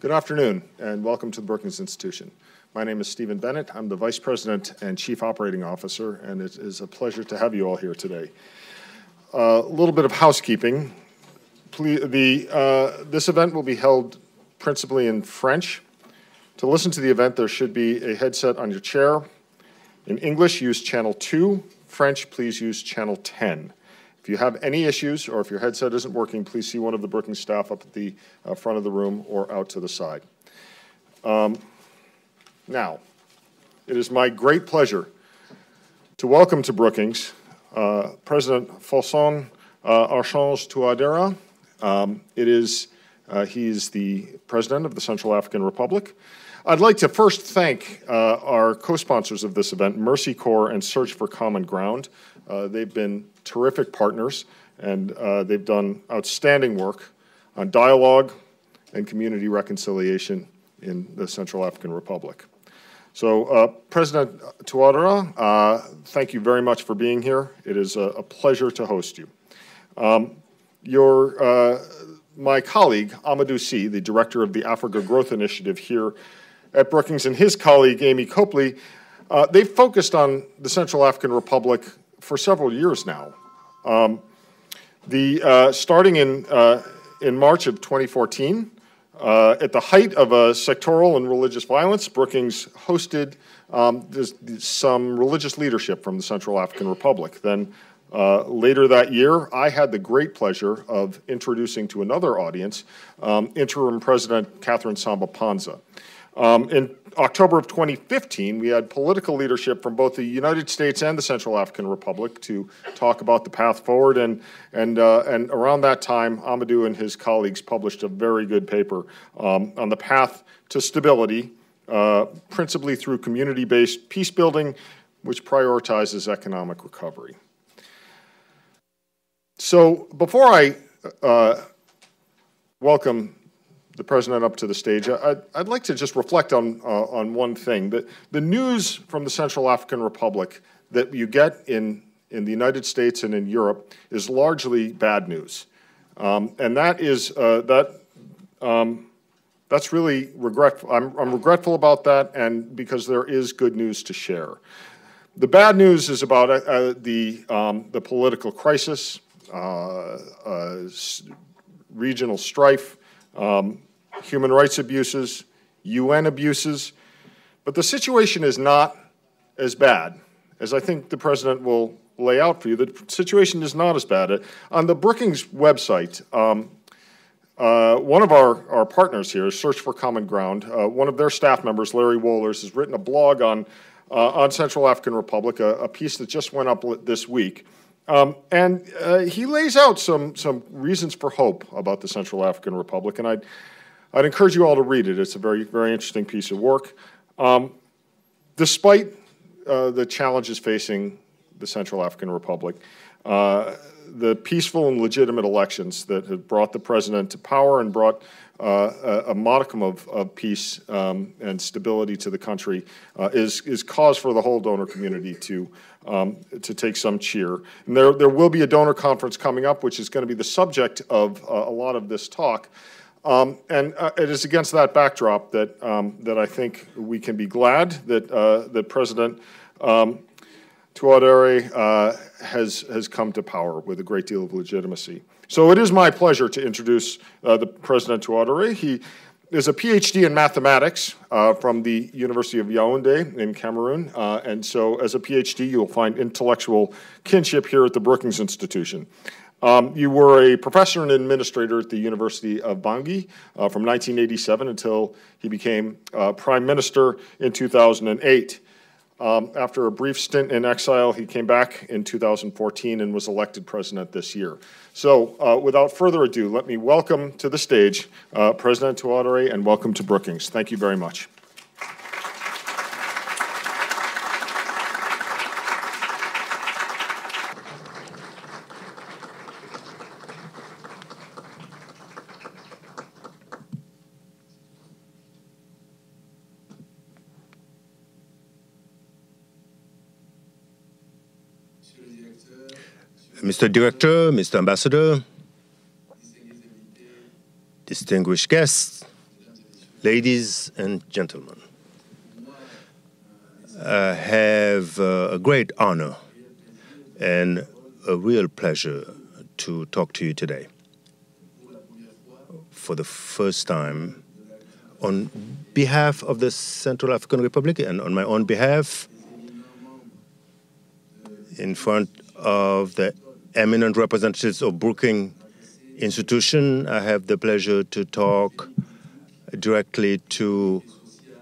Good afternoon, and welcome to the Brookings Institution. My name is Stephen Bennett. I'm the Vice President and Chief Operating Officer, and it is a pleasure to have you all here today. A uh, little bit of housekeeping. Please, the, uh, this event will be held principally in French. To listen to the event, there should be a headset on your chair. In English, use channel 2. French, please use channel 10. If you have any issues or if your headset isn't working, please see one of the Brookings staff up at the uh, front of the room or out to the side. Um, now, it is my great pleasure to welcome to Brookings uh, President Faustin uh, Archange Touadera. Um, it is, uh, he's the president of the Central African Republic. I'd like to first thank uh, our co-sponsors of this event, Mercy Corps and Search for Common Ground. Uh, they've been terrific partners, and uh, they've done outstanding work on dialogue and community reconciliation in the Central African Republic. So, uh, President Touadera, uh, thank you very much for being here. It is a, a pleasure to host you. Um, your, uh, my colleague, Amadou Sy, the director of the Africa Growth Initiative here at Brookings, and his colleague, Amy Copley, uh, they've focused on the Central African Republic for several years now. Um, the, uh, starting in, uh, in March of 2014, uh, at the height of a sectoral and religious violence, Brookings hosted um, this, some religious leadership from the Central African Republic. Then uh, later that year, I had the great pleasure of introducing to another audience um, interim President Catherine Samba Panza. Um, in October of 2015, we had political leadership from both the United States and the Central African Republic to talk about the path forward. And, and, uh, and around that time, Amadou and his colleagues published a very good paper um, on the path to stability, uh, principally through community based peace building, which prioritizes economic recovery. So before I uh, welcome the president up to the stage, I'd, I'd like to just reflect on, uh, on one thing. The, the news from the Central African Republic that you get in, in the United States and in Europe is largely bad news. Um, and that is, uh, that, um, that's really regretful. I'm, I'm regretful about that and because there is good news to share. The bad news is about uh, uh the, um, the political crisis, uh, uh, regional strife, um, human rights abuses, UN abuses, but the situation is not as bad as I think the president will lay out for you. The situation is not as bad. On the Brookings website, um, uh, one of our, our partners here, Search for Common Ground, uh, one of their staff members, Larry Wohlers, has written a blog on, uh, on Central African Republic, a, a, piece that just went up this week. Um, and uh, he lays out some, some reasons for hope about the Central African Republic, and I'd, I'd encourage you all to read it. It's a very, very interesting piece of work. Um, despite uh, the challenges facing the Central African Republic, uh, the peaceful and legitimate elections that have brought the president to power and brought uh, a, modicum of, of peace um, and stability to the country uh, is, is cause for the whole donor community to, um, to take some cheer. And there, there will be a donor conference coming up, which is going to be the subject of uh, a lot of this talk. Um, and uh, it is against that backdrop that, um, that I think we can be glad that, uh, that President um, Touadera uh, has, has come to power with a great deal of legitimacy. So it is my pleasure to introduce uh, the President Touadera. He is a PhD in mathematics uh, from the University of Yaoundé in Cameroon. Uh, and so as a PhD, you'll find intellectual kinship here at the Brookings Institution. Um, you were a professor and administrator at the University of Bangui uh, from 1987 until he became uh, prime minister in 2008. Um, after a brief stint in exile, he came back in 2014 and was elected president this year. So, uh, without further ado, let me welcome to the stage uh, President Touadera and welcome to Brookings. Thank you very much. Mr. Director, Mr. Ambassador, distinguished guests, ladies and gentlemen, I have uh, a great honor and a real pleasure to talk to you today. For the first time, on behalf of the Central African Republic and on my own behalf, in front of the eminent representatives of Brookings Institution, I have the pleasure to talk directly to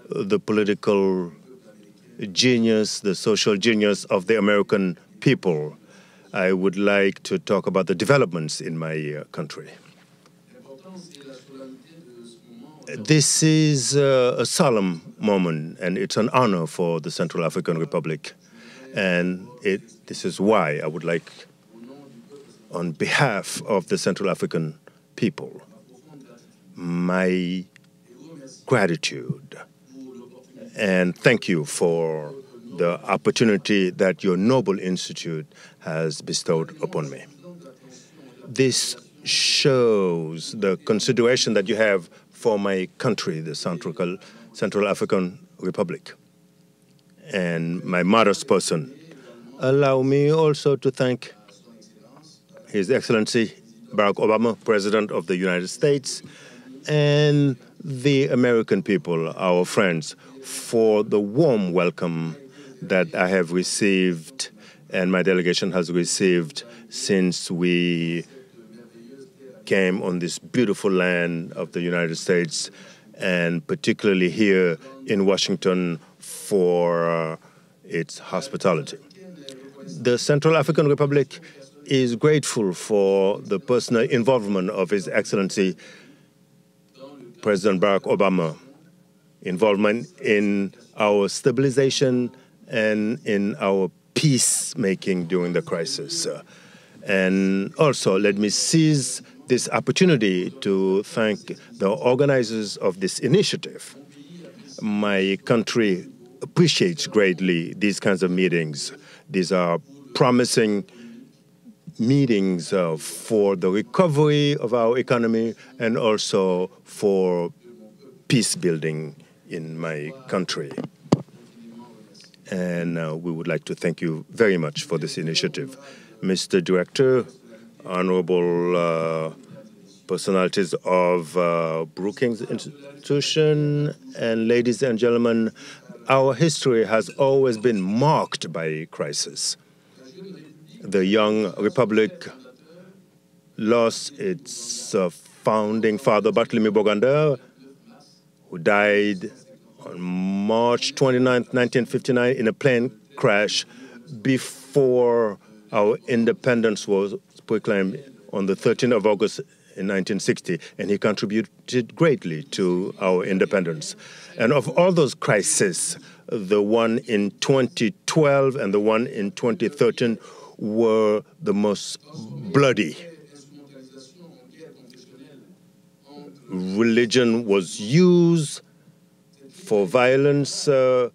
the political genius, the social genius of the American people. I would like to talk about the developments in my uh, country. This is uh, a solemn moment, and it's an honor for the Central African Republic. And it, this is why I would like, on behalf of the Central African people, my gratitude and thank you for the opportunity that your noble institute has bestowed upon me. This shows the consideration that you have for my country, the Central, Central African Republic, and my modest person. Allow me also to thank His Excellency Barack Obama, President of the United States, and the American people, our friends, for the warm welcome that I have received and my delegation has received since we came on this beautiful land of the United States, and particularly here in Washington for uh, its hospitality. The Central African Republic is grateful for the personal involvement of His Excellency President Barack Obama, involvement in our stabilization and in our peacemaking during the crisis. And also, let me seize this opportunity to thank the organizers of this initiative. My country appreciates greatly these kinds of meetings. These are promising meetings uh, for the recovery of our economy and also for peace building in my country. And uh, we would like to thank you very much for this initiative. Mr. Director, honorable uh, personalities of uh, Brookings Institution, and ladies and gentlemen, our history has always been marked by crisis the young republic lost its uh, founding father, Barthélemy Boganda, who died on March 29, 1959, in a plane crash before our independence was proclaimed on the 13th of August in 1960, and he contributed greatly to our independence. And of all those crises, the one in 2012 and the one in 2013 were the most bloody. Religion was used for violence uh,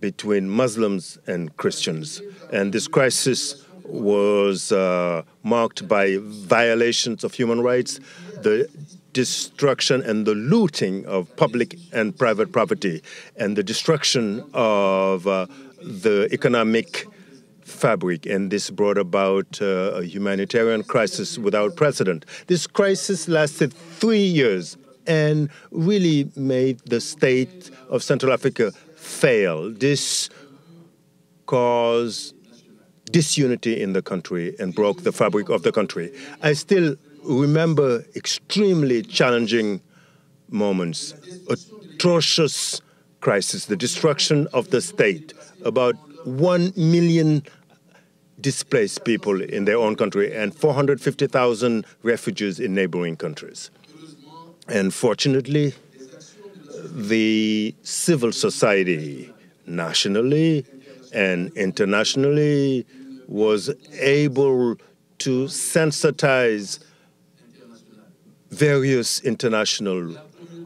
between Muslims and Christians. And this crisis was uh, marked by violations of human rights, the destruction and the looting of public and private property, and the destruction of uh, the economic fabric, and this brought about uh, a humanitarian crisis without precedent. This crisis lasted three years and really made the state of Central Africa fail. This caused disunity in the country and broke the fabric of the country. I still remember extremely challenging moments, atrocious crisis, the destruction of the state, about 1 million displaced people in their own country and 450,000 refugees in neighboring countries. And fortunately, the civil society nationally and internationally was able to sensitize various international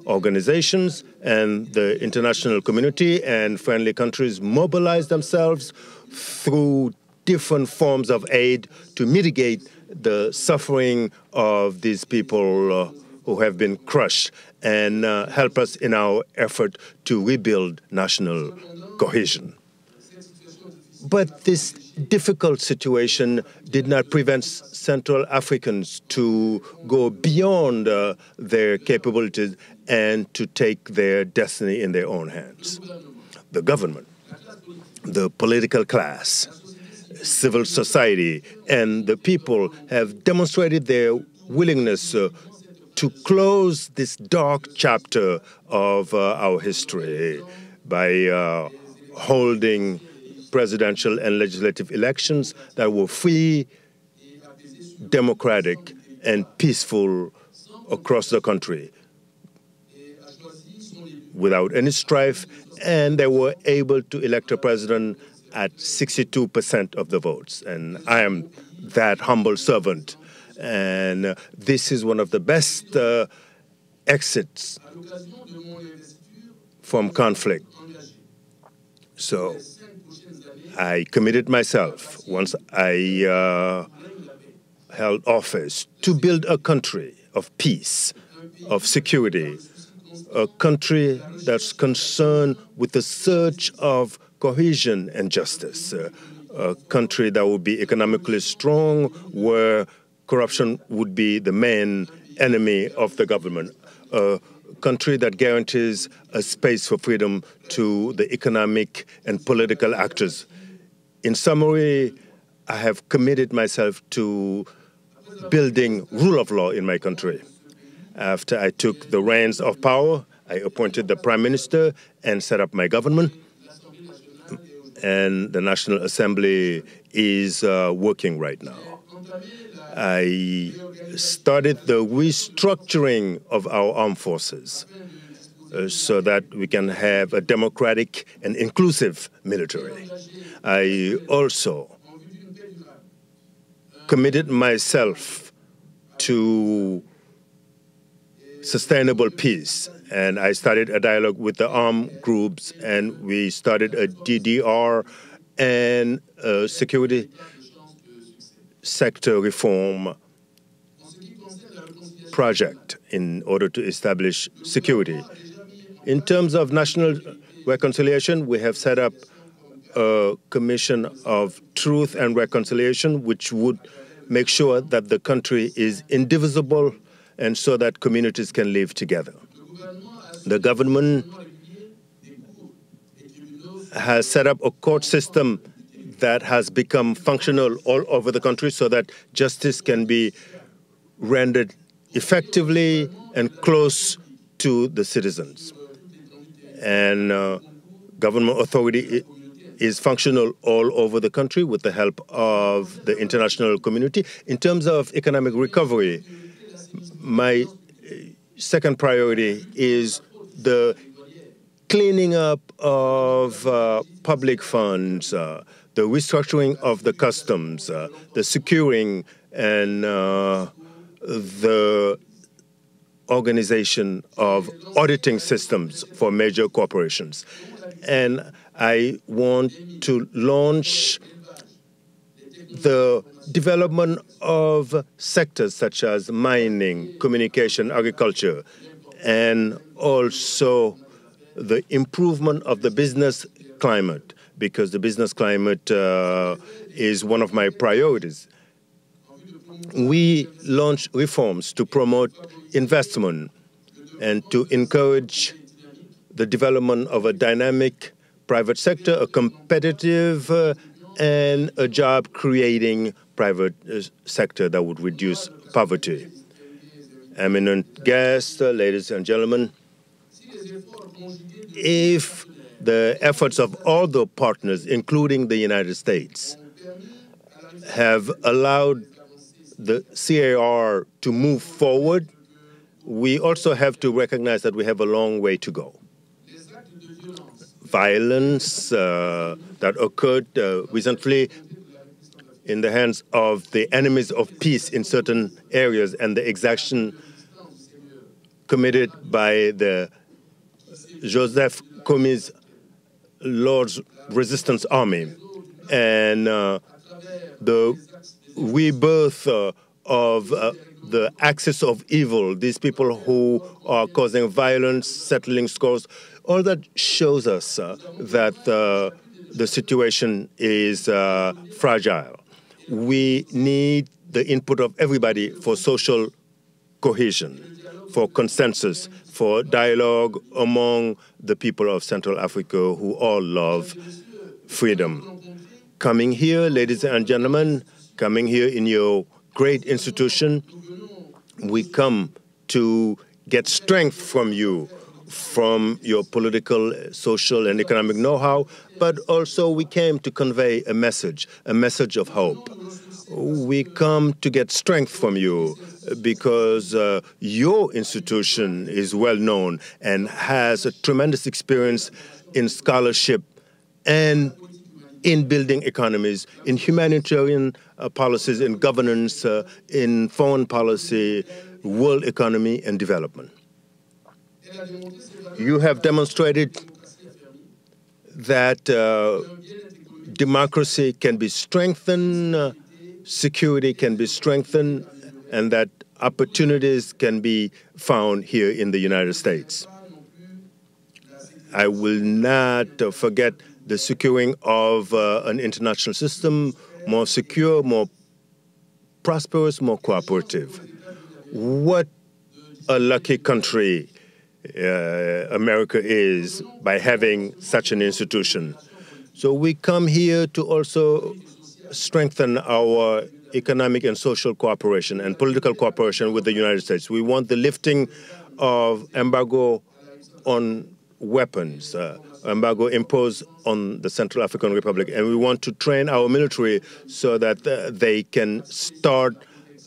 organizations and the international community and friendly countries mobilized themselves through different forms of aid to mitigate the suffering of these people uh, who have been crushed and uh, help us in our effort to rebuild national cohesion. But this difficult situation did not prevent Central Africans to go beyond uh, their capabilities and to take their destiny in their own hands. The government, the political class, civil society, and the people have demonstrated their willingness uh, to close this dark chapter of uh, our history by uh, holding presidential and legislative elections that were free, democratic, and peaceful across the country without any strife, and they were able to elect a president at 62% of the votes. And I am that humble servant. And uh, this is one of the best uh, exits from conflict. So I committed myself once I uh, held office to build a country of peace, of security, a country that's concerned with the search of cohesion and justice, uh, a country that would be economically strong, where corruption would be the main enemy of the government, a country that guarantees a space for freedom to the economic and political actors in summary, I have committed myself to building rule of law in my country. After I took the reins of power, I appointed the prime minister and set up my government. And the National Assembly is uh, working right now. I started the restructuring of our armed forces uh, so that we can have a democratic and inclusive military. I also committed myself to sustainable peace. And I started a dialogue with the armed groups, and we started a DDR and a security sector reform project in order to establish security. In terms of national reconciliation, we have set up a commission of truth and reconciliation, which would make sure that the country is indivisible and so that communities can live together. The government has set up a court system that has become functional all over the country so that justice can be rendered effectively and close to the citizens. And uh, government authority is functional all over the country with the help of the international community. In terms of economic recovery, my second priority is the cleaning up of uh, public funds, uh, the restructuring of the customs, uh, the securing and uh, the organization of auditing systems for major corporations. And I want to launch the development of sectors such as mining, communication, agriculture, and also the improvement of the business climate, because the business climate uh, is one of my priorities. We launch reforms to promote investment and to encourage the development of a dynamic private sector, a competitive uh, and a job creating private uh, sector that would reduce poverty. Eminent guests, ladies and gentlemen, if the efforts of all the partners, including the United States, have allowed the CAR to move forward, we also have to recognize that we have a long way to go violence uh, that occurred uh, recently in the hands of the enemies of peace in certain areas and the exaction committed by the Joseph Kony's Lord's Resistance Army. And uh, the rebirth uh, of uh, the axis of evil, these people who are causing violence, settling scores, all that shows us uh, that uh, the situation is uh, fragile. We need the input of everybody for social cohesion, for consensus, for dialogue among the people of Central Africa who all love freedom. Coming here, ladies and gentlemen, coming here in your great institution, we come to get strength from you, from your political, social, and economic know how, but also we came to convey a message, a message of hope. We come to get strength from you because uh, your institution is well known and has a tremendous experience in scholarship and in building economies, in humanitarian uh, policies, in governance, uh, in foreign policy, world economy, and development. You have demonstrated that uh, democracy can be strengthened, uh, security can be strengthened, and that opportunities can be found here in the United States. I will not uh, forget the securing of uh, an international system more secure, more prosperous, more cooperative. What a lucky country uh, America is by having such an institution. So we come here to also strengthen our economic and social cooperation and political cooperation with the United States. We want the lifting of embargo on weapons, uh, embargo imposed on the Central African Republic, and we want to train our military so that uh, they can start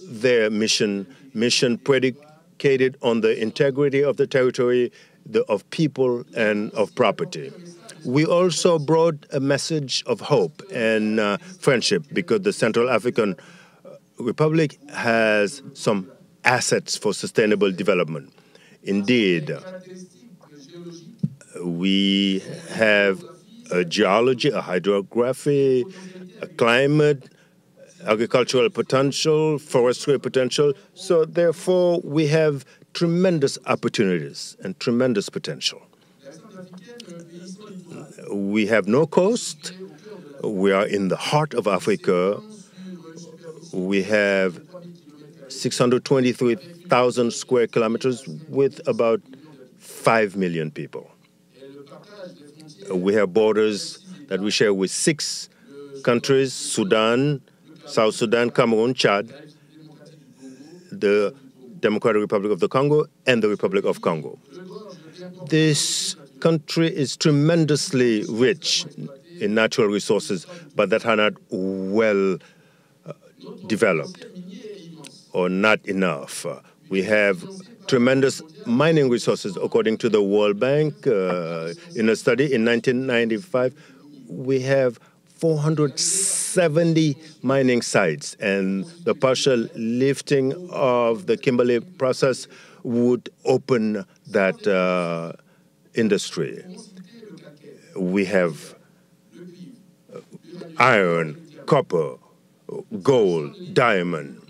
their mission, mission predicated on the integrity of the territory, the, of people, and of property. We also brought a message of hope and uh, friendship because the Central African Republic has some assets for sustainable development. Indeed, we have a geology, a hydrography, a climate, agricultural potential, forestry potential. So, therefore, we have tremendous opportunities and tremendous potential. We have no coast. We are in the heart of Africa. We have 623,000 square kilometers with about 5 million people. We have borders that we share with six countries Sudan, South Sudan, Cameroon, Chad, the Democratic Republic of the Congo, and the Republic of Congo. This country is tremendously rich in natural resources, but that are not well uh, developed or not enough. Uh, we have tremendous mining resources, according to the World Bank. Uh, in a study in 1995, we have 470 mining sites, and the partial lifting of the Kimberley process would open that uh, industry. We have iron, copper, gold, diamond,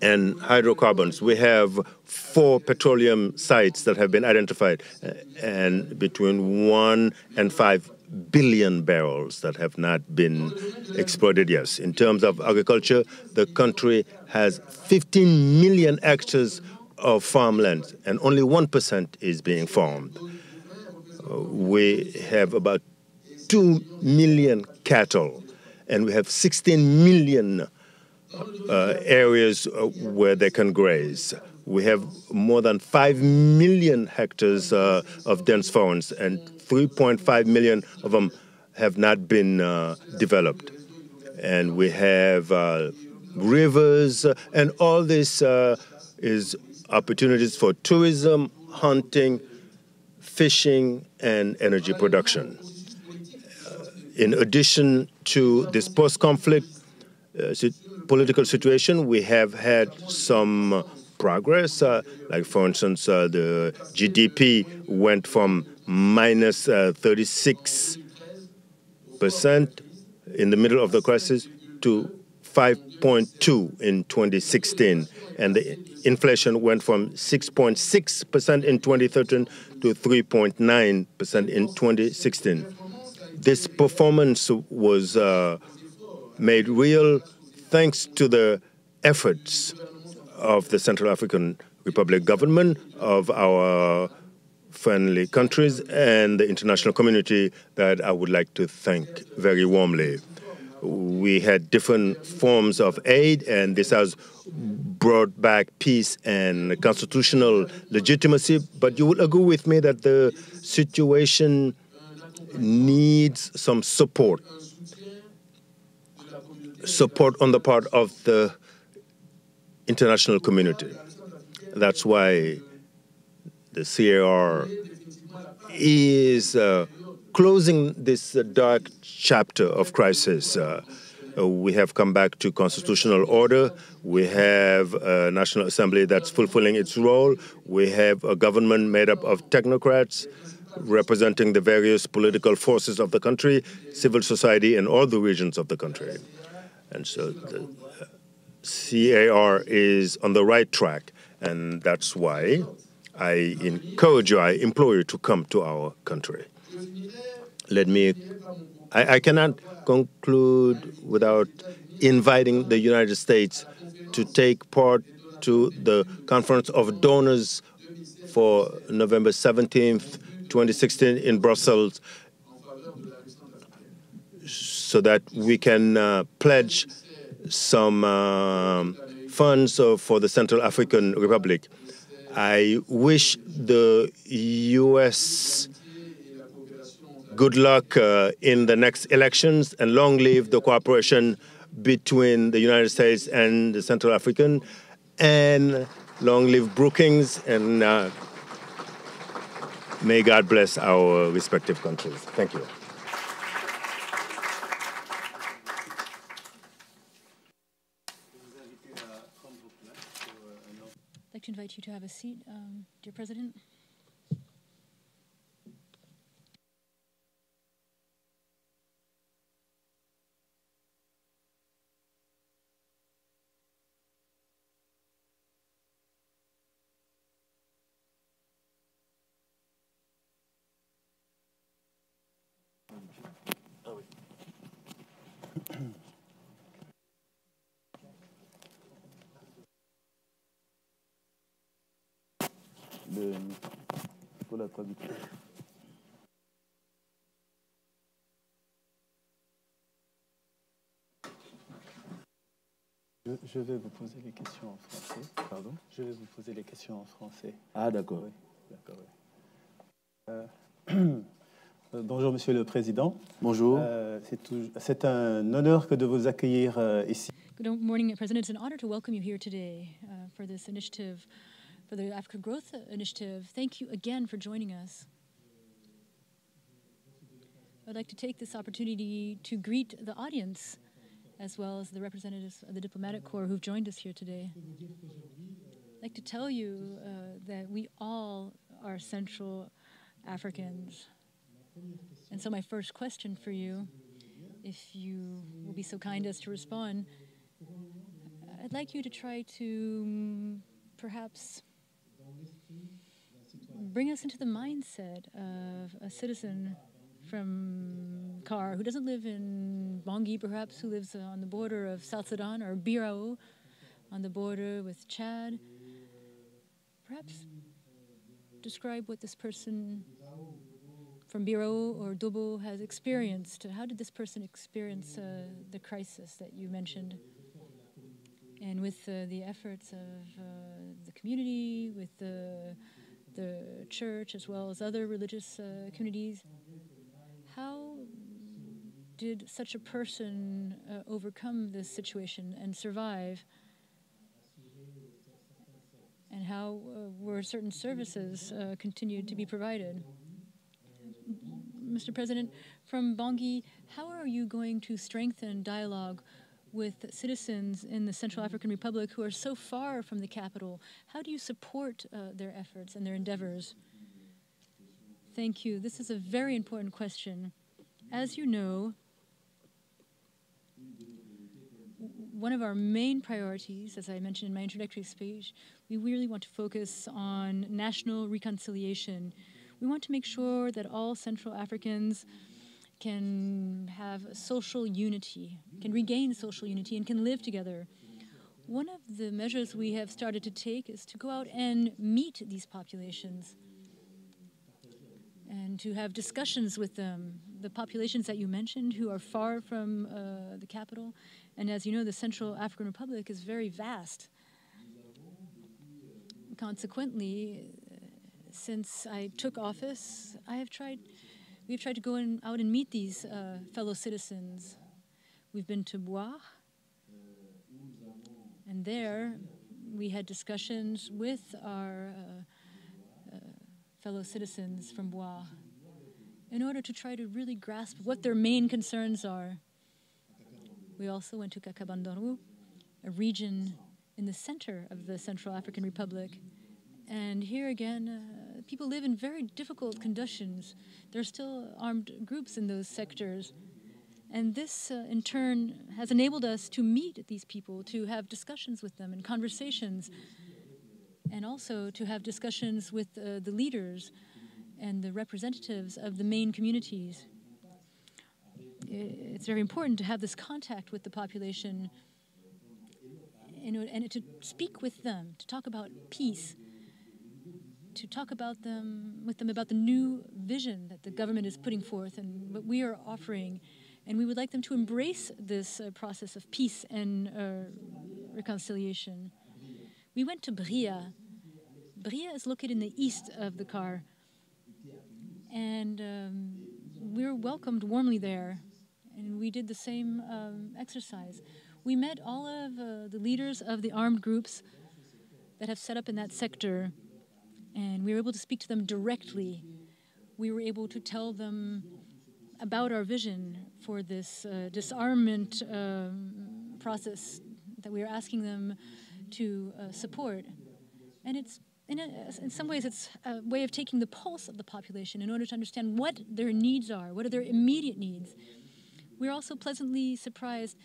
and hydrocarbons. We have four petroleum sites that have been identified, uh, and between one and five billion barrels that have not been exploited yet. In terms of agriculture, the country has 15 million hectares of farmland, and only 1% is being farmed. Uh, we have about 2 million cattle, and we have 16 million uh, areas uh, where they can graze. We have more than 5 million hectares uh, of dense forests, and 3.5 million of them have not been uh, developed. And we have uh, rivers, uh, and all this is opportunities for tourism, hunting, fishing, and energy production. in addition to this post conflict political situation, we have had some progress. Uh, like, for instance, uh, the GDP went from minus, uh, 36 percent in the middle of the crisis to 5.2 in 2016, and the inflation went from 6.6% in 2013 to 3.9% in 2016. This performance was uh, made real thanks to the efforts of the Central African Republic government, of our friendly countries, and the international community that I would like to thank very warmly. We had different forms of aid, and this has brought back peace and constitutional legitimacy. But you will agree with me that the situation needs some support. Support on the part of the international community. That's why the CAR is uh, closing this uh, dark chapter of crisis. Uh, we have come back to constitutional order. We have a National Assembly that's fulfilling its role. We have a government made up of technocrats representing the various political forces of the country, civil society in all the regions of the country. And so the CAR is on the right track, and that's why I encourage you, I implore you to come to our country. Let me, I, I cannot conclude without inviting the United States to take part to the conference of donors for November 17th, 2016 in Brussels so that we can uh, pledge some uh, funds uh, for the Central African Republic. I wish the U.S. good luck uh, in the next elections and long live the cooperation between the United States and the Central African, and long live Brookings, and uh, may God bless our respective countries. Thank you. like to invite you to have a seat, um, dear President. le, pour la traduction. Je, je, vais vous poser les questions en français. Pardon? Je vais vous poser les questions en français. Ah, d'accord. Oui, d'accord. Oui. Euh, bonjour, Monsieur le Président. Bonjour. Euh, C'est un honneur que de vous accueillir euh, ici. Good morning, President. It's an honor to welcome you here today uh, for this initiative for the Africa Growth Initiative. Thank you again for joining us. I'd like to take this opportunity to greet the audience as well as the representatives of the diplomatic corps who've joined us here today. I'd like to tell you uh, that we all are Central Africans. And so, my first question for you, if you will be so kind as to respond, I'd like you to try to um, perhaps bring us into the mindset of a citizen from CAR who doesn't live in Bangui, perhaps, who lives on the border of South Sudan, or Birao on the border with Chad. Perhaps describe what this person from Birao or Dubo has experienced. How did this person experience uh, the crisis that you mentioned? And with uh, the efforts of uh, the community, with the the church as well as other religious uh, communities. How did such a person uh, overcome this situation and survive? And how uh, were certain services uh, continued to be provided? Mr. President, from Bangui, how are you going to strengthen dialogue with citizens in the Central African Republic who are so far from the capital. How do you support uh, their efforts and their endeavors? Thank you. This is a very important question. As you know, one of our main priorities, as I mentioned in my introductory speech, we really want to focus on national reconciliation. We want to make sure that all Central Africans can have social unity, can regain social unity, and can live together. One of the measures we have started to take is to go out and meet these populations and to have discussions with them, the populations that you mentioned who are far from uh, the capital. And as you know, the Central African Republic is very vast. Consequently, since I took office, I have tried, we've tried to go in, out and meet these uh, fellow citizens. We've been to Bois, and there we had discussions with our uh, uh, fellow citizens from Bois in order to try to really grasp what their main concerns are. We also went to Kaga-Bandoro, a region in the center of the Central African Republic. And here again, uh, people live in very difficult conditions. There are still armed groups in those sectors. And this, uh, in turn, has enabled us to meet these people, to have discussions with them and conversations, and also to have discussions with uh, the leaders and the representatives of the main communities. It's very important to have this contact with the population and to speak with them, to talk about peace, to talk about them with them about the new vision that the government is putting forth and what we are offering and we would like them to embrace this uh, process of peace and uh, reconciliation. We went to Bria. Bria is located in the east of the CAR. And um, we were welcomed warmly there. And we did the same um, exercise. We met all of uh, the leaders of the armed groups that have set up in that sector. And we were able to speak to them directly. We were able to tell them about our vision for this uh, disarmament um, process that we are asking them to uh, support. And it's in, a, in, some ways, it's a way of taking the pulse of the population in order to understand what their needs are, what are their immediate needs. We're also pleasantly surprised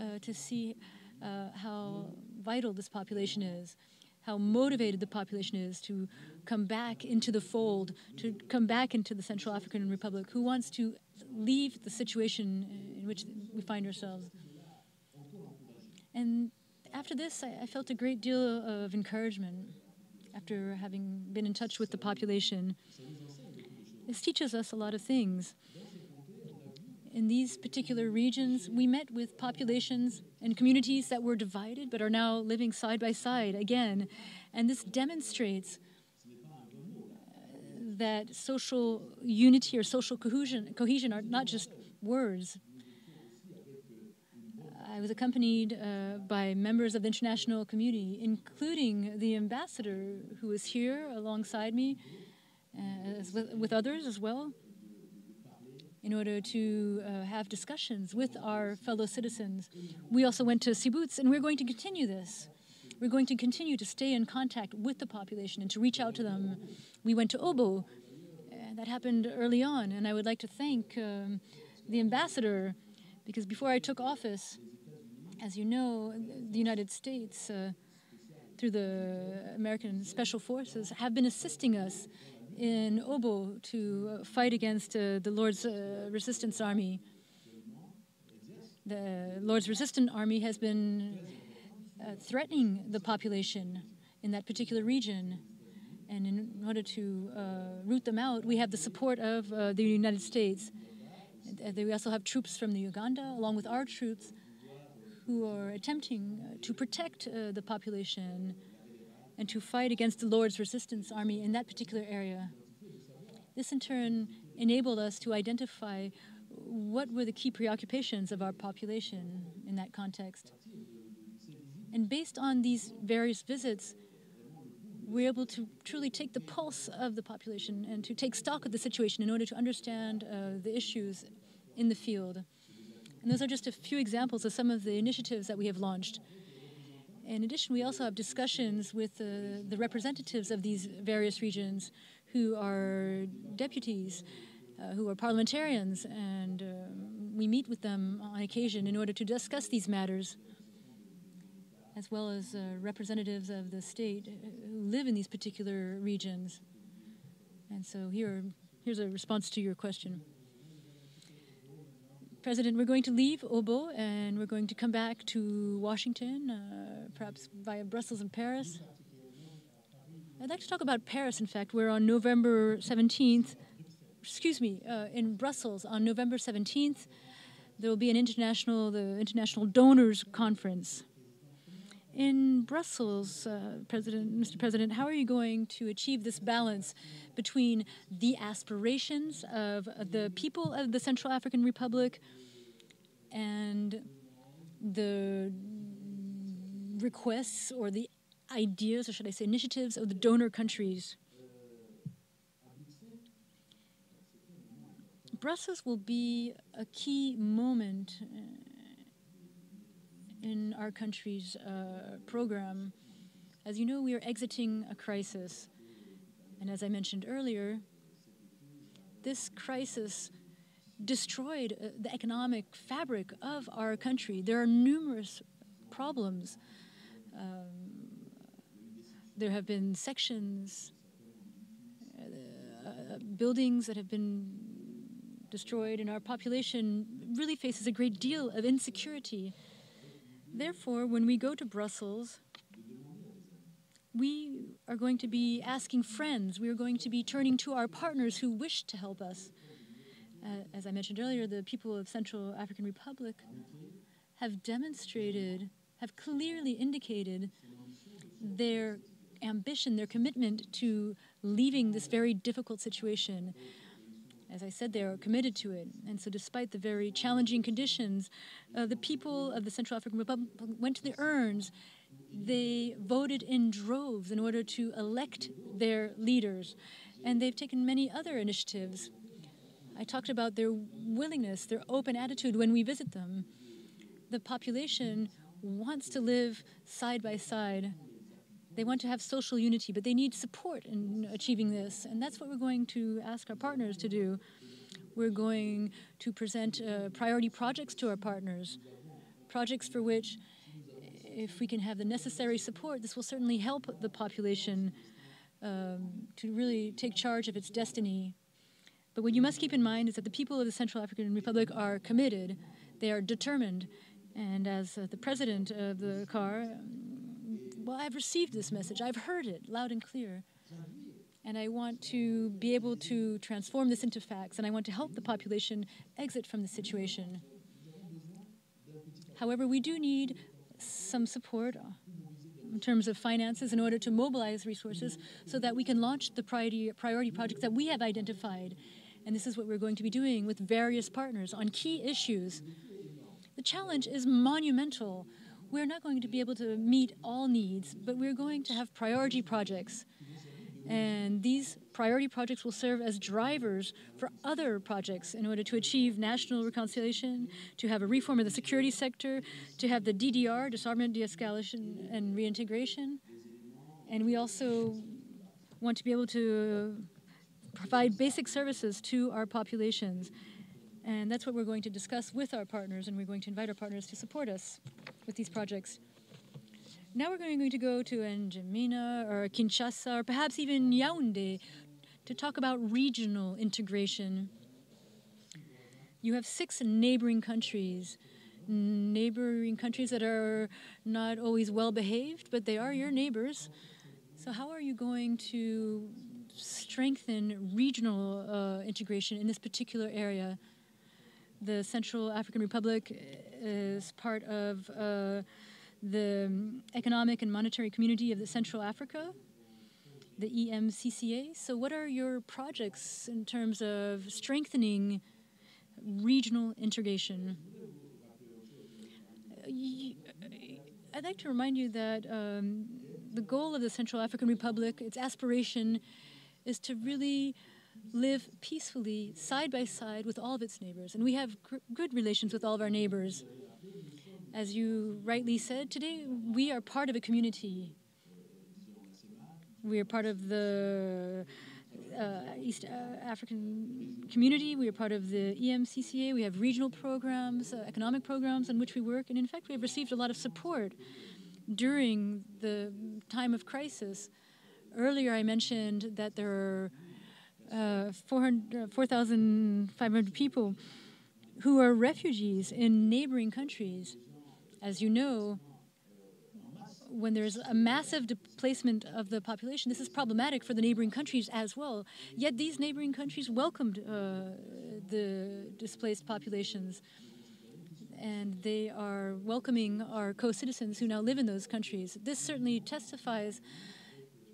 uh, to see uh, how vital this population is how motivated the population is to come back into the fold, to come back into the Central African Republic, who wants to leave the situation in which we find ourselves. And after this, I, I felt a great deal of encouragement after having been in touch with the population. This teaches us a lot of things in these particular regions, we met with populations and communities that were divided but are now living side by side again. And this demonstrates that social unity or social cohesion, cohesion are not just words. I was accompanied uh, by members of the international community, including the ambassador who is here alongside me, uh, with, with others as well in order to uh, have discussions with our fellow citizens. We also went to Sibut, and we're going to continue this. We're going to continue to stay in contact with the population and to reach out to them. We went to Obo. and that happened early on, and I would like to thank um, the ambassador because before I took office, as you know, the United States, uh, through the American Special Forces, have been assisting us in Obo to fight against uh, the Lord's uh, Resistance Army. The Lord's Resistance Army has been uh, threatening the population in that particular region. And in order to uh, root them out, we have the support of uh, the United States. we also have troops from the Uganda, along with our troops, who are attempting uh, to protect the population and to fight against the Lord's resistance army in that particular area. This in turn enabled us to identify what were the key preoccupations of our population in that context. And based on these various visits, we're able to truly take the pulse of the population and to take stock of the situation in order to understand uh, the issues in the field. And those are just a few examples of some of the initiatives that we have launched. In addition, we also have discussions with uh, the representatives of these various regions who are deputies, uh, who are parliamentarians, and uh, we meet with them on occasion in order to discuss these matters. as well as uh, representatives of the state who live in these particular regions. And so here, here's a response to your question. President, we're going to leave Obo and we're going to come back to Washington, uh, perhaps via Brussels and Paris. I'd like to talk about Paris, in fact, We're on November 17th, excuse me, uh, in Brussels on November 17th, there will be an international, the International Donors Conference. In Brussels, uh, President, Mr. President, how are you going to achieve this balance between the aspirations of the people of the Central African Republic and the requests or the ideas, or should I say initiatives, of the donor countries? Brussels will be a key moment uh, in our country's uh, program. As you know, we are exiting a crisis. And as I mentioned earlier, this crisis destroyed uh, the economic fabric of our country. There are numerous problems. Um, there have been sections, uh, uh, buildings that have been destroyed, and our population really faces a great deal of insecurity. Therefore, when we go to Brussels, we are going to be asking friends, we are going to be turning to our partners who wish to help us. Uh, as I mentioned earlier, the people of Central African Republic have demonstrated, have clearly indicated their ambition, their commitment to leaving this very difficult situation. As I said, they are committed to it. And so, despite the very challenging conditions, uh, the people of the Central African Republic went to the urns. They voted in droves in order to elect their leaders. And they've taken many other initiatives. I talked about their willingness, their open attitude when we visit them. The population wants to live side by side they want to have social unity, but they need support in achieving this. And that's what we're going to ask our partners to do. We're going to present uh, priority projects to our partners, projects for which, if we can have the necessary support, this will certainly help the population um, to really take charge of its destiny. But what you must keep in mind is that the people of the Central African Republic are committed, they are determined. And as uh, the president of the CAR, well, I've received this message, I've heard it loud and clear. And I want to be able to transform this into facts, and I want to help the population exit from the situation. However, we do need some support uh, in terms of finances in order to mobilize resources so that we can launch the priority, priority projects that we have identified. And this is what we're going to be doing with various partners on key issues. The challenge is monumental we're not going to be able to meet all needs, but we're going to have priority projects. And these priority projects will serve as drivers for other projects in order to achieve national reconciliation, to have a reform of the security sector, to have the DDR, disarmament, de escalation, and reintegration. And we also want to be able to provide basic services to our populations. And that's what we're going to discuss with our partners, and we're going to invite our partners to support us with these projects. Now we're going to go to N'Djamena or Kinshasa or perhaps even Yaoundé to talk about regional integration. You have six neighboring countries, neighboring countries that are not always well behaved, but they are your neighbors. So, how are you going to strengthen regional uh, integration in this particular area? The Central African Republic is part of uh, the Economic and Monetary Community of the Central Africa, the EMCCA. So, what are your projects in terms of strengthening regional integration? I'd like to remind you that um, the goal of the Central African Republic, its aspiration, is to really live peacefully side by side with all of its neighbors. And we have good relations with all of our neighbors. As you rightly said, today we are part of a community. We are part of the uh, East uh, African community. We are part of the EMCCA. We have regional programs, uh, economic programs in which we work. And in fact, we have received a lot of support during the time of crisis. Earlier, I mentioned that there are uh, 4,500 4, people who are refugees in neighboring countries. As you know, when there's a massive displacement of the population, this is problematic for the neighboring countries as well. Yet these neighboring countries welcomed uh, the displaced populations. And they are welcoming our co citizens who now live in those countries. This certainly testifies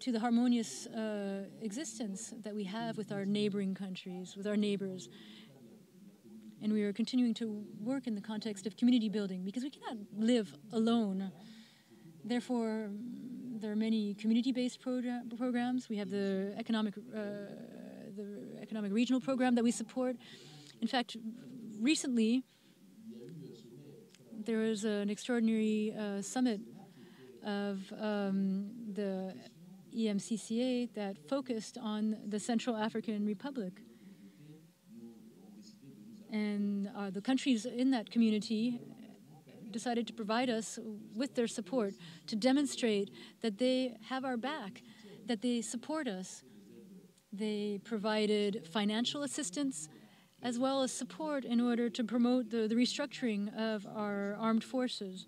to the harmonious uh, existence that we have with our neighboring countries, with our neighbors. And we are continuing to work in the context of community building because we cannot live alone. Therefore, there are many community-based programs. We have the economic, uh, the economic regional program that we support. In fact, recently there was an extraordinary uh, summit of um, the EMCCA that focused on the Central African Republic. And uh, the countries in that community decided to provide us with their support to demonstrate that they have our back, that they support us. They provided financial assistance as well as support in order to promote the, the restructuring of our armed forces.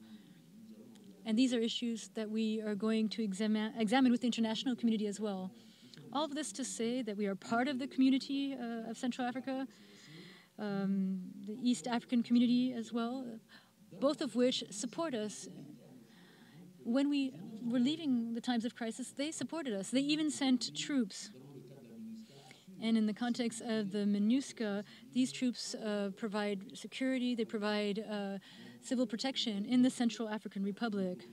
And these are issues that we are going to examine, examine with the international community as well. All of this to say that we are part of the community uh, of Central Africa, um, the East African community as well, both of which support us. When we were leaving the times of crisis, they supported us. They even sent troops. And in the context of the MINUSCA, these troops uh, provide security, they provide uh, civil protection in the Central African Republic.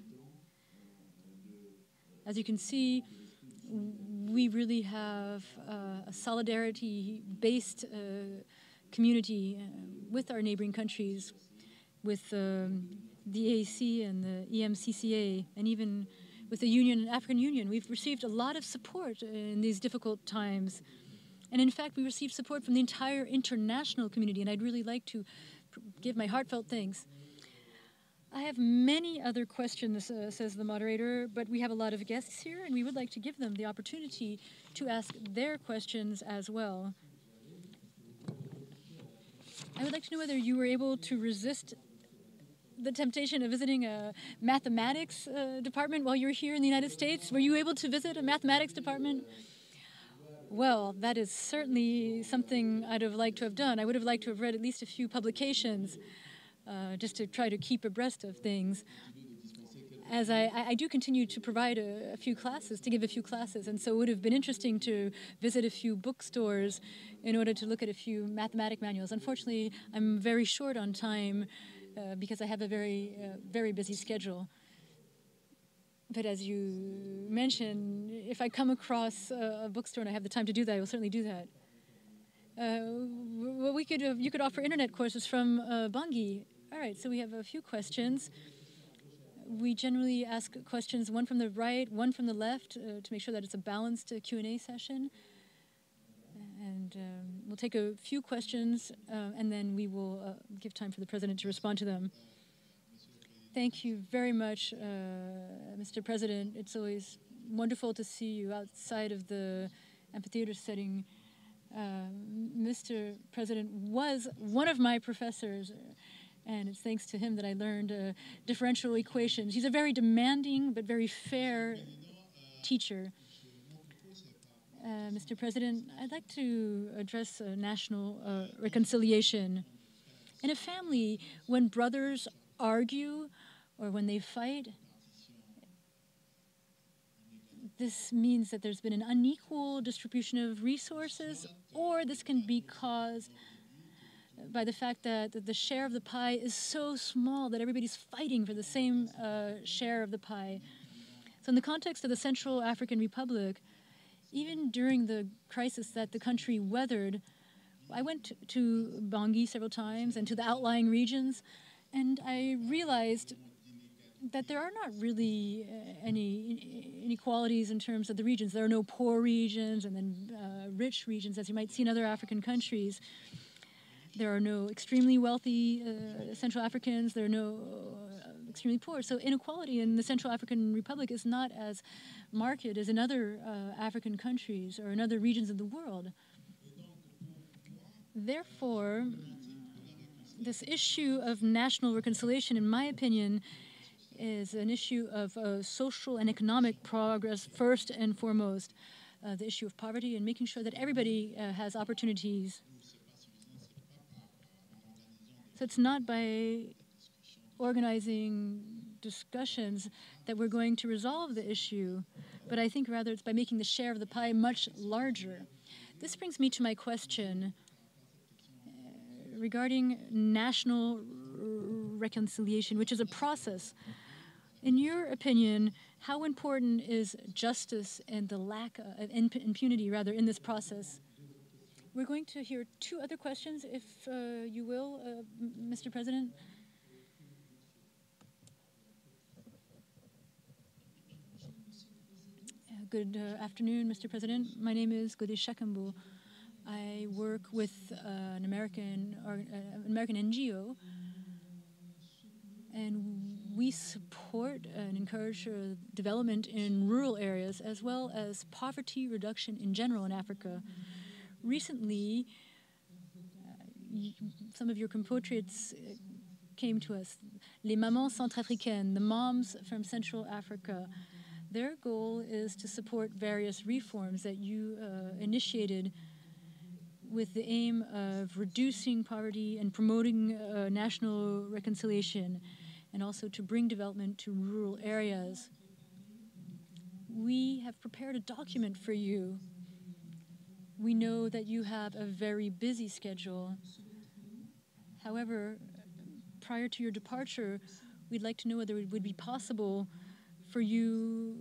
As you can see, we really have uh, a solidarity based uh, community uh, with our neighboring countries, with um, the AAC and the EMCCA, and even with the Union, African Union. We've received a lot of support in these difficult times. And in fact, we received support from the entire international community, and I'd really like to give my heartfelt thanks I have many other questions, uh, says the moderator, but we have a lot of guests here, and we would like to give them the opportunity to ask their questions as well. I would like to know whether you were able to resist the temptation of visiting a mathematics uh, department while you were here in the United States. Were you able to visit a mathematics department? Well, that is certainly something I'd have liked to have done. I would have liked to have read at least a few publications uh, just to try to keep abreast of things. As I, I do continue to provide a, a, few classes, to give a few classes, and so it would have been interesting to visit a few bookstores in order to look at a few mathematic manuals. Unfortunately, I'm very short on time uh, because I have a very, uh, very busy schedule. But as you mentioned, if I come across a, a bookstore and I have the time to do that, I will certainly do that. Uh, we could uh, you could offer internet courses from uh, all right, so we have a few questions. We generally ask questions, one from the right, one from the left, uh, to make sure that it's a balanced uh, Q&A session. And um, we'll take a few questions, and then we will give time for the President to respond to them. Thank you very much, Mr. President. It's always wonderful to see you outside of the amphitheater setting. Mr. President was one of my professors and it's thanks to him that I learned uh, differential equations. He's a very demanding but very fair teacher. Uh, Mr. President, I'd like to address uh, national uh, reconciliation. In a family, when brothers argue or when they fight, this means that there's been an unequal distribution of resources, or this can be caused by the fact that the share of the pie is so small that everybody's fighting for the same uh, share of the pie. So, in the context of the Central African Republic, even during the crisis that the country weathered, I went to Bangui several times and to the outlying regions, and I realized that there are not really uh, any inequalities in terms of the regions. There are no poor regions and then uh, rich regions, as you might see in other African countries. There are no extremely wealthy uh, Central Africans. There are no uh, extremely poor. So inequality in the Central African Republic is not as marked as in other uh, African countries or in other regions of the world. Therefore, this issue of national reconciliation, in my opinion, is an issue of uh, social and economic progress first and foremost. Uh, the issue of poverty and making sure that everybody uh, has opportunities. So it's not by organizing discussions that we're going to resolve the issue, but I think rather it's by making the share of the pie much larger. This brings me to my question uh, regarding national reconciliation, which is a process in your opinion, how important is justice and the lack of impunity, rather, in this process? We're going to hear two other questions, if uh, you will, uh, Mr. President. Uh, good uh, afternoon, Mr. President. My name is Gode Shakambo. I work with uh, an American, or, uh, American NGO, and we support and encourage development in rural areas as well as poverty reduction in general in Africa. Recently, uh, some of your compatriots uh, came to us, les mamans centrafricaines, the moms from Central Africa. Their goal is to support various reforms that you uh, initiated with the aim of reducing poverty and promoting uh, national reconciliation and also to bring development to rural areas. We have prepared a document for you. We know that you have a very busy schedule. However, prior to your departure, we'd like to know whether it would be possible for you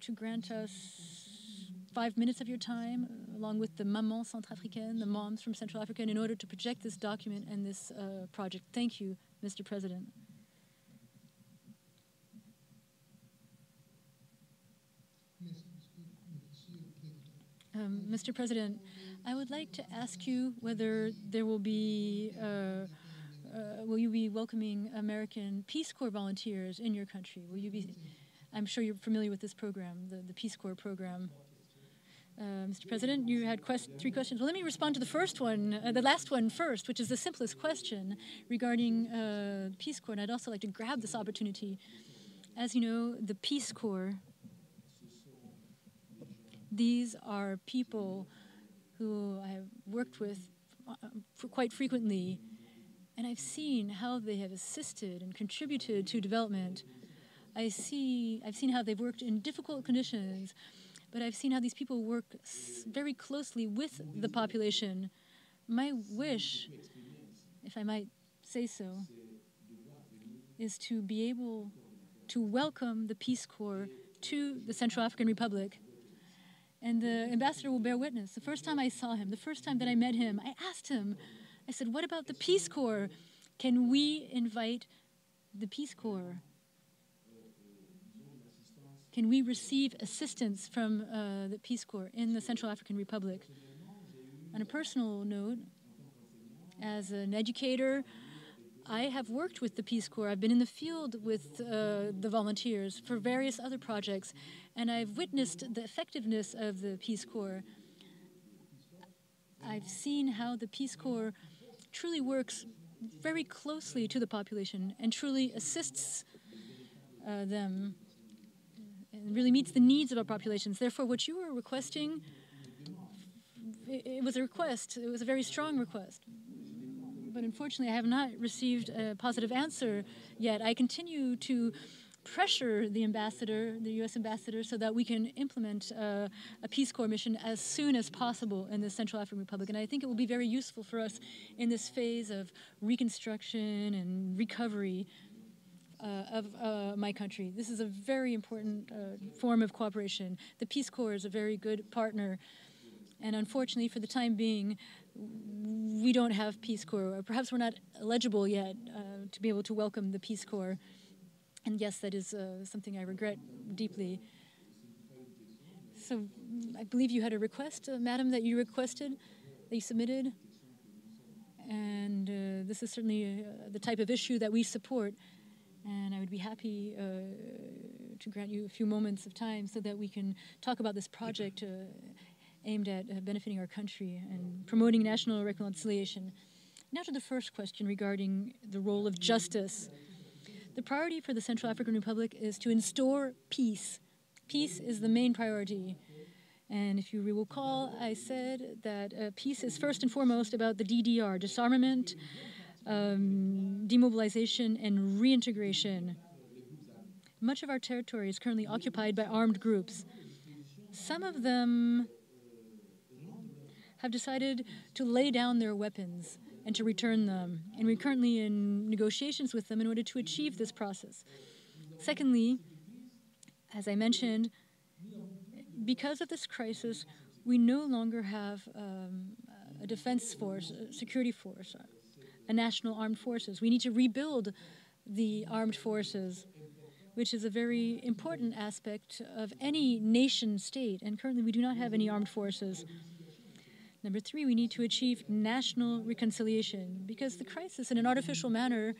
to grant us five minutes of your time, along with the Maman Centrafricaine, the moms from Central Africa, in order to project this document and this uh, project. Thank you, Mr. President. Um, Mr. President, I would like to ask you whether there will be, uh, uh, will you be welcoming American Peace Corps volunteers in your country? Will you be, I'm sure you're familiar with this program, the, the Peace Corps program. Uh, Mr. President, you had quest three questions. Well, let me respond to the first one, uh, the last one first, which is the simplest question regarding uh, Peace Corps. And I'd also like to grab this opportunity. As you know, the Peace Corps these are people who I've worked with uh, quite frequently, and I've seen how they have assisted and contributed to development. I see, I've seen how they've worked in difficult conditions, but I've seen how these people work very closely with the population. My wish, if I might say so, is to be able to welcome the Peace Corps to the Central African Republic and the ambassador will bear witness. The first time I saw him, the first time that I met him, I asked him, I said, What about the Peace Corps? Can we invite the Peace Corps? Can we receive assistance from uh, the Peace Corps in the Central African Republic? On a personal note, as an educator, I have worked with the Peace Corps. I've been in the field with uh, the volunteers for various other projects, and I've witnessed the effectiveness of the Peace Corps. I've seen how the Peace Corps truly works very closely to the population and truly assists uh, them and really meets the needs of our populations. Therefore, what you were requesting, it, it was a request. It was a very strong request but unfortunately, I have not received a positive answer yet. I continue to pressure the ambassador, the U.S. ambassador, so that we can implement uh, a Peace Corps mission as soon as possible in the Central African Republic. And I think it will be very useful for us in this phase of reconstruction and recovery uh, of uh, my country. This is a very important uh, form of cooperation. The Peace Corps is a very good partner. And unfortunately, for the time being, we don't have Peace Corps, or perhaps we're not eligible yet uh, to be able to welcome the Peace Corps. And yes, that is uh, something I regret deeply. So I believe you had a request, uh, madam, that you requested, that you submitted. And uh, this is certainly uh, the type of issue that we support. And I would be happy uh, to grant you a few moments of time so that we can talk about this project aimed at uh, benefiting our country and promoting national reconciliation. Now to the first question regarding the role of justice. The priority for the Central African Republic is to instore peace. Peace is the main priority. And if you recall, I said that uh, peace is first and foremost about the DDR disarmament, um, demobilization, and reintegration. Much of our territory is currently occupied by armed groups. Some of them have decided to lay down their weapons and to return them. And we're currently in negotiations with them in order to achieve this process. Secondly, as I mentioned, because of this crisis, we no longer have um, a defense force, a security force, a national armed forces. We need to rebuild the armed forces, which is a very important aspect of any nation state. And currently, we do not have any armed forces. Number three, we need to achieve national reconciliation because the crisis, in an artificial manner,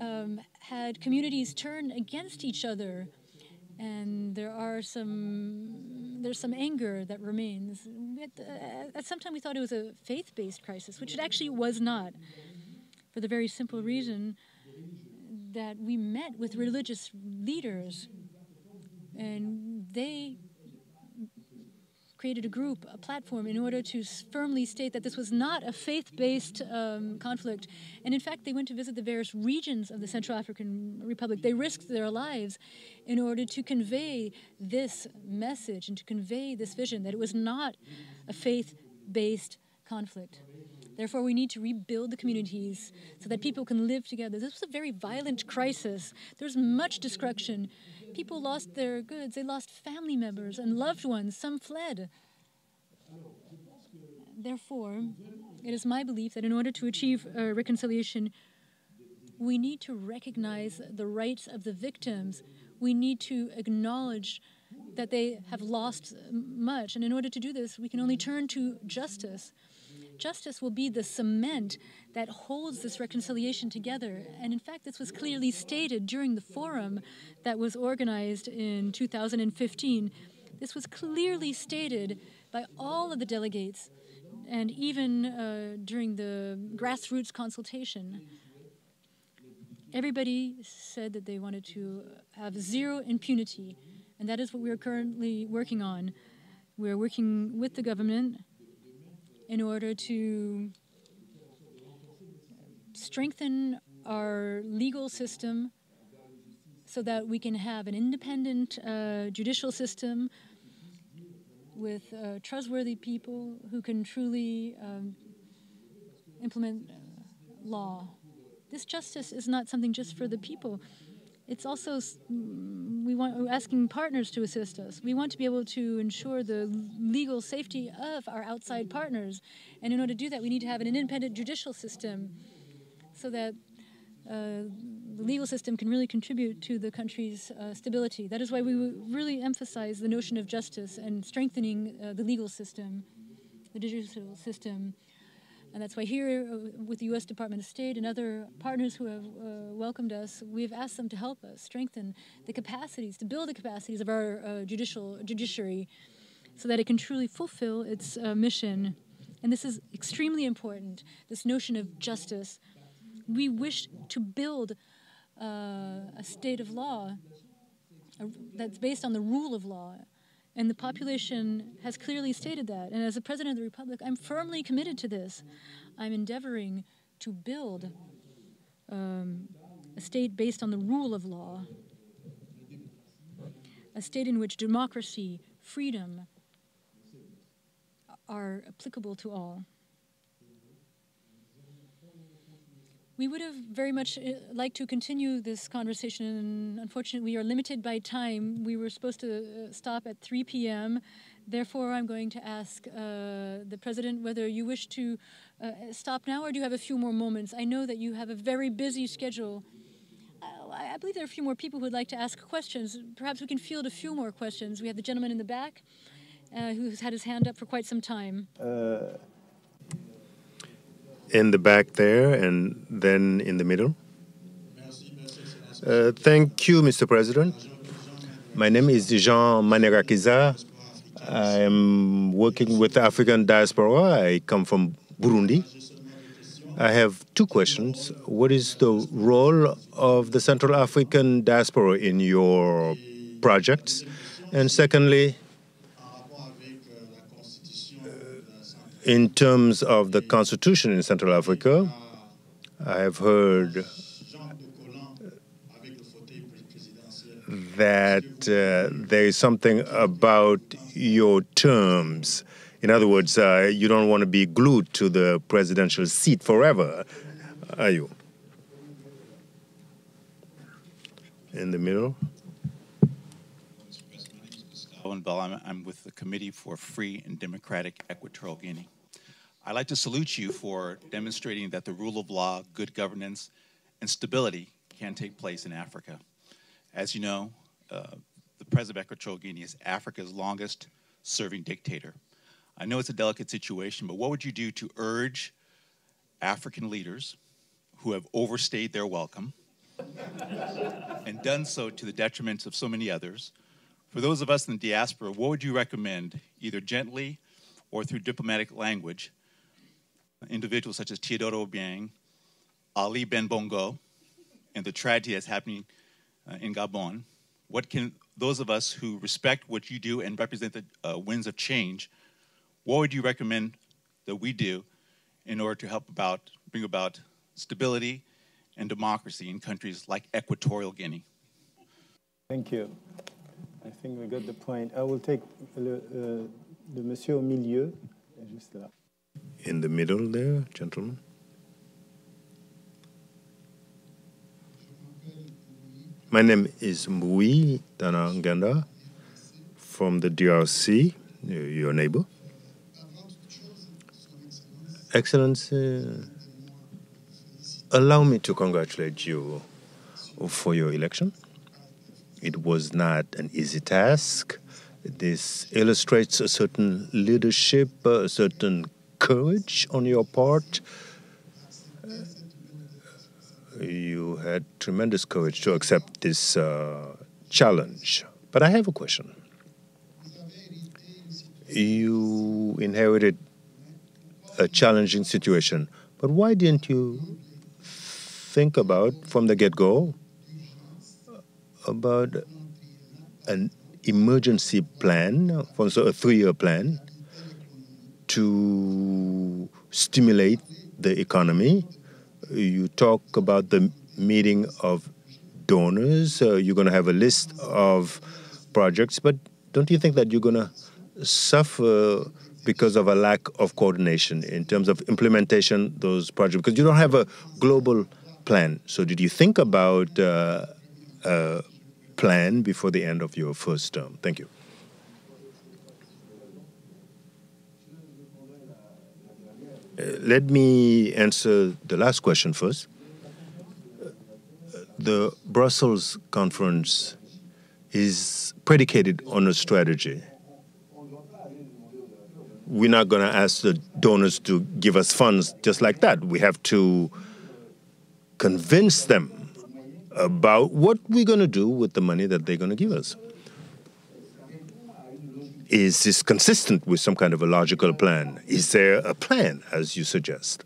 um, had communities turn against each other, and there are some there's some anger that remains. At, uh, at some time, we thought it was a faith-based crisis, which it actually was not, for the very simple reason that we met with religious leaders, and they created a group, a platform, in order to firmly state that this was not a faith based um, conflict. And in fact, they went to visit the various regions of the Central African Republic. They risked their lives in order to convey this message and to convey this vision that it was not a faith based conflict. Therefore, we need to rebuild the communities so that people can live together. This was a very violent crisis. There was much destruction People lost their goods, they lost family members and loved ones, some fled. Therefore, it is my belief that in order to achieve uh, reconciliation, we need to recognize the rights of the victims. We need to acknowledge that they have lost much. And in order to do this, we can only turn to justice. Justice will be the cement that holds this reconciliation together. And in fact, this was clearly stated during the forum that was organized in 2015. This was clearly stated by all of the delegates and even uh, during the grassroots consultation. Everybody said that they wanted to have zero impunity, and that is what we are currently working on. We're working with the government in order to strengthen our legal system so that we can have an independent uh, judicial system with uh, trustworthy people who can truly um, implement uh, law. This justice is not something just for the people. It's also we want we're asking partners to assist us. We want to be able to ensure the legal safety of our outside partners, and in order to do that, we need to have an independent judicial system, so that uh, the legal system can really contribute to the country's uh, stability. That is why we really emphasize the notion of justice and strengthening uh, the legal system, the judicial system. And that's why here, uh, with the U.S. Department of State and other partners who have uh, welcomed us, we've asked them to help us strengthen the capacities, to build the capacities of our uh, judicial judiciary, so that it can truly fulfill its uh, mission. And this is extremely important. This notion of justice. We wish to build uh, a state of law that's based on the rule of law and the population has clearly stated that. And as the president of the republic, I'm firmly committed to this. I'm endeavoring to build um, a state based on the rule of law, a state in which democracy, freedom are applicable to all. We would have very much uh, liked to continue this conversation, unfortunately, we are limited by time. We were supposed to uh, stop at 3 p.m. Therefore, I'm going to ask uh, the president whether you wish to uh, stop now or do you have a few more moments? I know that you have a very busy schedule. Uh, I believe there are a few more people who would like to ask questions. Perhaps we can field a few more questions. We have the gentleman in the back uh, who's had his hand up for quite some time. In the back there, and then in the middle. Uh, thank you, Mr. President. My name is Jean Manirakiza. I am working with the African diaspora. I come from Burundi. I have two questions. What is the role of the Central African diaspora in your projects? And secondly, in terms of the constitution in Central Africa, I have heard that uh, there is something about your terms. In other words, uh, you don't want to be glued to the presidential seat forever, are you? In the middle. Owen Bell. I'm, I'm with the Committee for Free and Democratic Equatorial Guinea. I'd like to salute you for demonstrating that the rule of law, good governance, and stability can take place in Africa. As you know, uh, the President of Equatorial Guinea is Africa's longest serving dictator. I know it's a delicate situation, but what would you do to urge African leaders who have overstayed their welcome and done so to the detriment of so many others? For those of us in the diaspora, what would you recommend, either gently or through diplomatic language, individuals such as Teodoro Obiang, Ali Ben Bongo, and the tragedy that's happening uh, in Gabon, what can those of us who respect what you do and represent the uh, winds of change, what would you recommend that we do in order to help about bring about stability and democracy in countries like Equatorial Guinea? Thank you. I think we got the point. I will take le, uh, le monsieur au milieu, juste là. In the middle there, gentlemen. My name is Mbui Dananganda from the DRC, your neighbor. Excellency, allow me to congratulate you for your election. It was not an easy task. This illustrates a certain leadership, a certain courage on your part you had tremendous courage to accept this uh, challenge. But I have a question. You inherited a challenging situation, but why didn't you think about, from the get go, about an emergency plan, so a three year plan, to stimulate the economy you talk about the meeting of donors. Uh, you're going to have a list of projects, but don't you think that you're going to suffer because of a lack of coordination in terms of implementation those projects? Because you don't have a global plan. So, did you think about uh, a plan before the end of your first term? Thank you. Let me answer the last question first. The Brussels conference is predicated on a strategy. We're not going to ask the donors to give us funds just like that. We have to convince them about what we're going to do with the money that they're going to give us is this consistent with some kind of a logical plan? Is there a plan, as you suggest?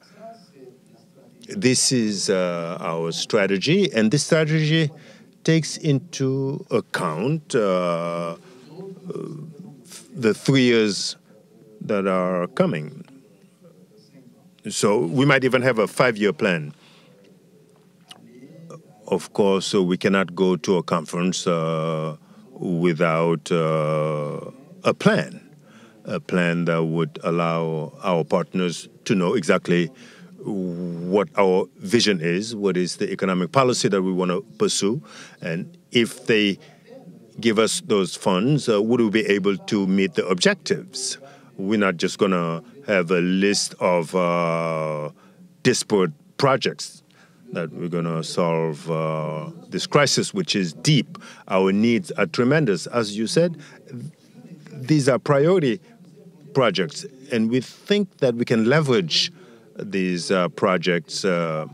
This is uh, our strategy, and this strategy takes into account uh, the three years that are coming. So we might even have a five year plan. Of course, we cannot go to a conference uh, without uh, a plan, a plan that would allow our partners to know exactly what our vision is, what is the economic policy that we want to pursue, and if they give us those funds, uh, would we be able to meet the objectives? We're not just going to have a list of uh, disparate projects that we're going to solve uh, this crisis, which is deep. Our needs are tremendous. As you said, these are priority projects, and we think that we can leverage these uh, projects. Uh,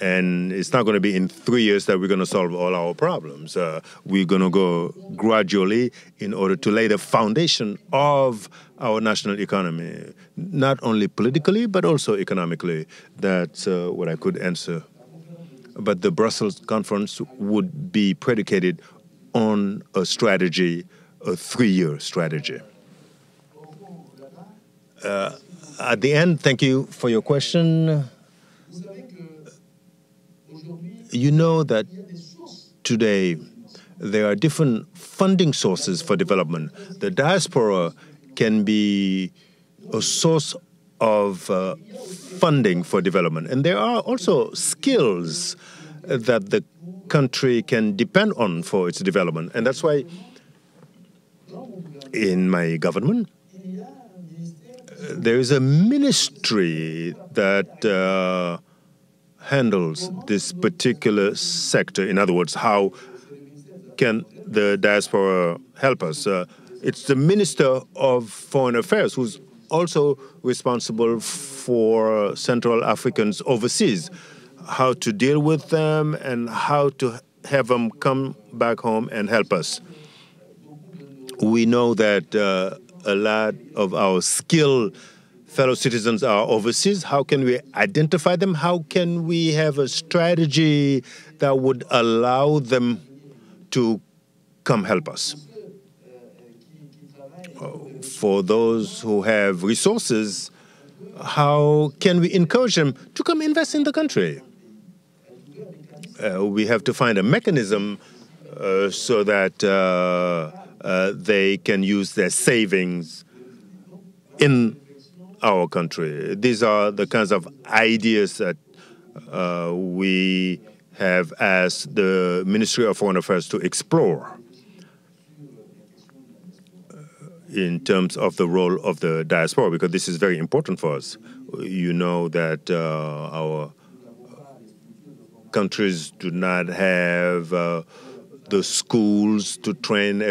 and it's not going to be in three years that we're going to solve all our problems. Uh, we're going to go gradually in order to lay the foundation of our national economy, not only politically, but also economically. That's uh, what I could answer. But the Brussels conference would be predicated on a strategy, a three year strategy. Uh, at the end, thank you for your question. You know that today there are different funding sources for development. The diaspora can be a source of uh, funding for development. And there are also skills that the country can depend on for its development. And that's why in my government, there is a ministry that uh, handles this particular sector? In other words, how can the diaspora help us? Uh, it's the Minister of Foreign Affairs who's also responsible for Central Africans overseas, how to deal with them and how to have them come back home and help us. We know that uh, a lot of our skilled fellow citizens are overseas? How can we identify them? How can we have a strategy that would allow them to come help us? For those who have resources, how can we encourage them to come invest in the country? Uh, we have to find a mechanism uh, so that uh, uh they can use their savings in our country. These are the kinds of ideas that uh, we have asked the Ministry of Foreign Affairs to explore uh, in terms of the role of the diaspora, because this is very important for us. You know that uh, our countries do not have uh, the schools to train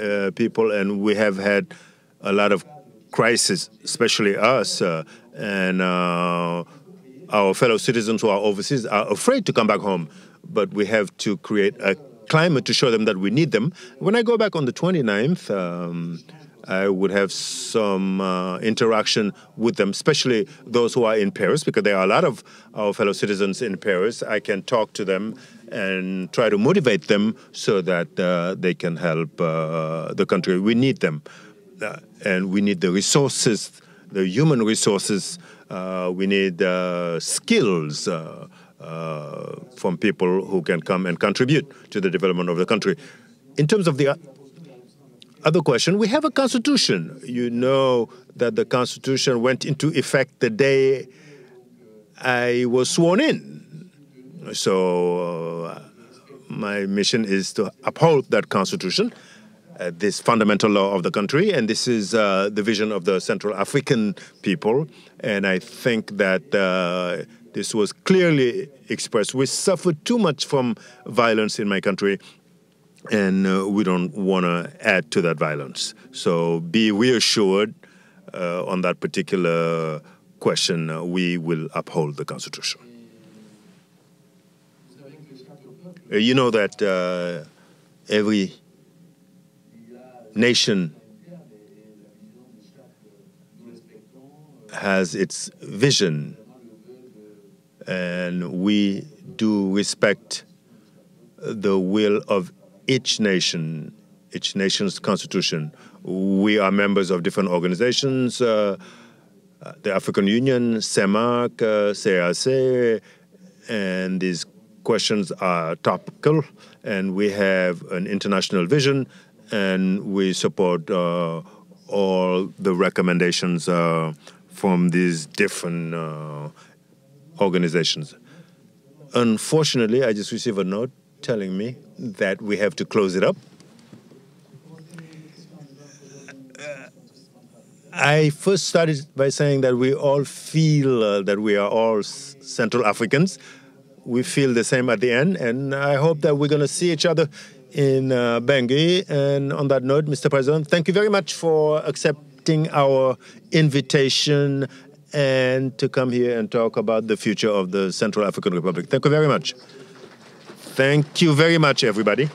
uh, people, and we have had a lot of crisis, especially us uh, and uh, our fellow citizens who are overseas are afraid to come back home. But we have to create a climate to show them that we need them. When I go back on the 29th, um, I would have some uh, interaction with them, especially those who are in Paris, because there are a lot of our fellow citizens in Paris. I can talk to them and try to motivate them so that uh, they can help uh, the country. We need them. Uh, and we need the resources, the human resources. Uh, we need uh, skills uh, from people who can come and contribute to the development of the country. In terms of the other question, we have a constitution. You know that the constitution went into effect the day I was sworn in. So uh, my mission is to uphold that constitution uh, this fundamental law of the country, and this is uh, the vision of the Central African people. And I think that uh, this was clearly expressed. We suffered too much from violence in my country, and uh, we don't want to add to that violence. So be reassured uh, on that particular question. We will uphold the Constitution. You know that every nation has its vision, and we do respect the will of each nation, each nation's constitution. We are members of different organizations, uh, the African Union, CEMAC, uh, CRC, and these questions are topical, and we have an international vision and we support uh, all the recommendations uh, from these different uh, organizations. Unfortunately, I just received a note telling me that we have to close it up. I first started by saying that we all feel uh, that we are all Central Africans. We feel the same at the end, and I hope that we're going to see each other in uh, Bangui. And on that note, Mr. President, thank you very much for accepting our invitation and to come here and talk about the future of the Central African Republic. Thank you very much. Thank you very much, everybody.